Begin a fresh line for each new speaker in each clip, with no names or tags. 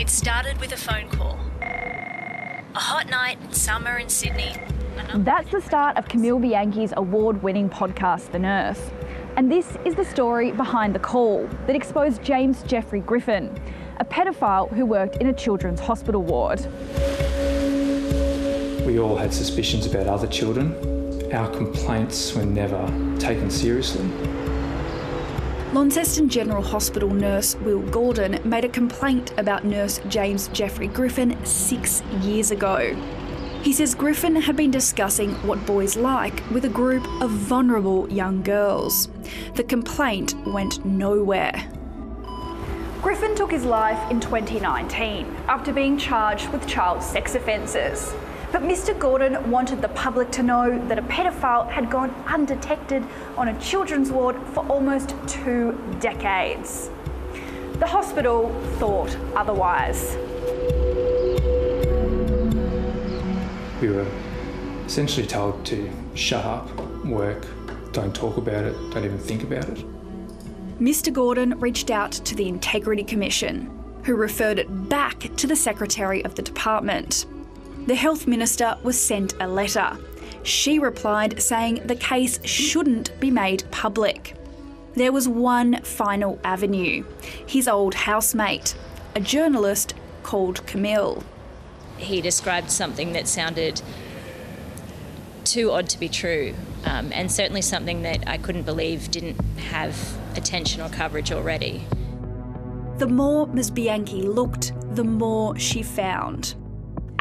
It started with a phone call. A hot night in summer in Sydney.
That's the start of Camille Bianchi's award winning podcast, The Nurse. And this is the story behind the call that exposed James Jeffrey Griffin, a pedophile who worked in a children's hospital ward.
We all had suspicions about other children. Our complaints were never taken seriously.
Launceston General Hospital nurse Will Gordon made a complaint about nurse James Jeffrey Griffin six years ago. He says Griffin had been discussing what boys like with a group of vulnerable young girls. The complaint went nowhere. Griffin took his life in 2019 after being charged with child sex offences. But Mr. Gordon wanted the public to know that a pedophile had gone undetected on a children's ward for almost two decades. The hospital thought otherwise.
We were essentially told to shut up, work, don't talk about it, don't even think about it.
Mr. Gordon reached out to the Integrity Commission, who referred it back to the Secretary of the Department the Health Minister was sent a letter. She replied saying the case shouldn't be made public. There was one final avenue his old housemate, a journalist called Camille.
He described something that sounded too odd to be true, um, and certainly something that I couldn't believe didn't have attention or coverage already.
The more Ms. Bianchi looked, the more she found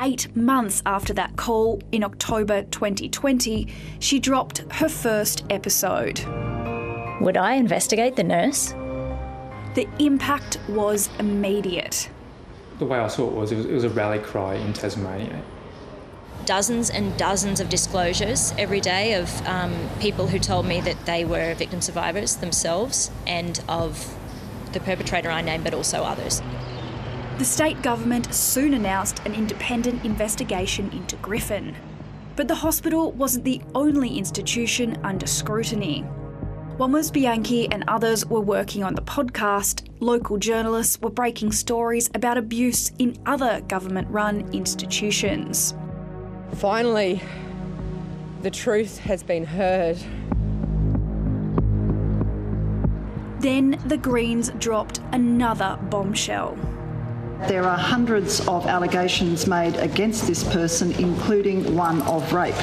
eight months after that call, in October 2020, she dropped her first episode.
Would I investigate the nurse?
The impact was immediate.
The way I saw it was, it was, it was a rally cry in Tasmania.
Dozens and dozens of disclosures every day of um, people who told me that they were victim survivors themselves and of the perpetrator I named, but also others.
The state government soon announced an independent investigation into Griffin. But the hospital wasn't the only institution under scrutiny. While Ms. Bianchi and others were working on the podcast, local journalists were breaking stories about abuse in other government run institutions.
Finally, the truth has been heard.
Then the Greens dropped another bombshell.
There are hundreds of allegations made against this person, including one of rape.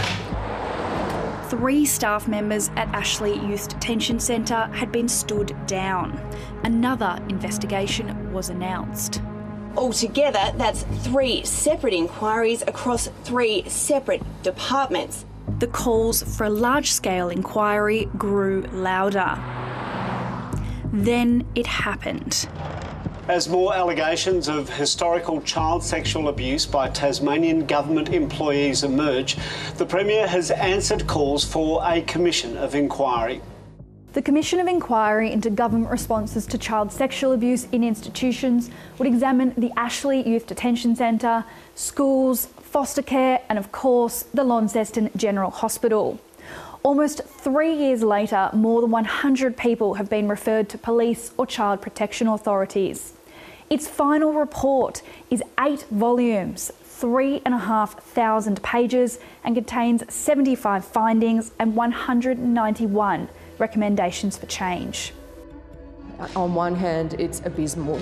Three staff members at Ashley Youth Detention Centre had been stood down. Another investigation was announced.
Altogether, that's three separate inquiries across three separate departments.
The calls for a large scale inquiry grew louder. Then it happened.
As more allegations of historical child sexual abuse by Tasmanian government employees emerge, the Premier has answered calls for a commission of inquiry.
The Commission of Inquiry into government responses to child sexual abuse in institutions would examine the Ashley Youth Detention Centre, schools, foster care, and of course, the Launceston General Hospital. Almost three years later, more than 100 people have been referred to police or child protection authorities. Its final report is eight volumes, three and a half thousand pages, and contains 75 findings and 191 recommendations for change.
On one hand, it's abysmal,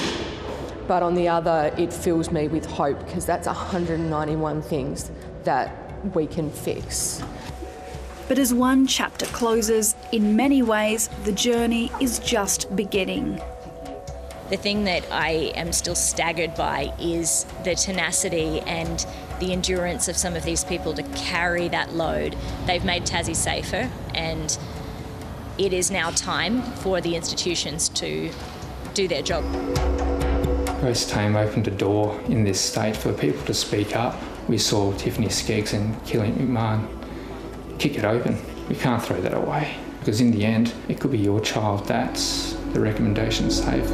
but on the other, it fills me with hope because that's 191 things that we can fix.
But as one chapter closes, in many ways, the journey is just beginning.
The thing that I am still staggered by is the tenacity and the endurance of some of these people to carry that load. They've made Tassie safer, and it is now time for the institutions to do their job.
Grace Tame opened a door in this state for people to speak up. We saw Tiffany Skeggs and Killian McMahon kick it open. We can't throw that away because in the end, it could be your child that's the recommendation safe.